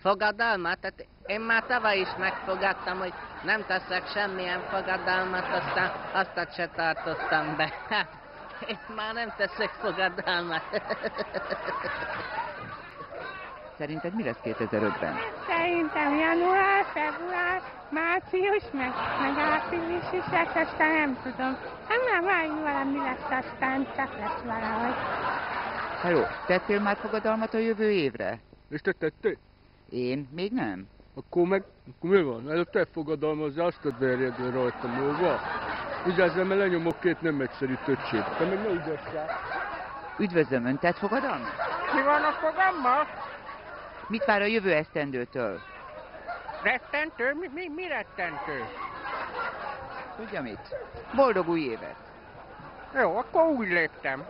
Fogadalmat? Tehát én már tavaly is megfogadtam, hogy nem teszek semmilyen fogadalmat, aztán azt se tartottam be. Hát, én már nem teszek fogadalmat. Szerinted mi lesz 2005-ben? Szerintem január, február, március, meg, meg április is lesz, aztán nem tudom. Hát már várjunk valami lesz, aztán csak lesz valahogy. Ha jó, tettél már fogadalmat a jövő évre? És te tettél? Én még nem. Akkor meg, akkor mi van? Ez a te fogadalmazza, azt a verjedni rajtam múlva. Vigyázzál, mert lenyomok két nem egyszerű töcsét. Te meg ne ugassál. Üdvözlöm, ön tett fogadalmat? Mi van a fogammal? Mit vár a jövő esztendőtől? Rettentő? Mi, mi, mi rettentő? Tudja mit? Boldog új évet! Jó, akkor úgy léptem.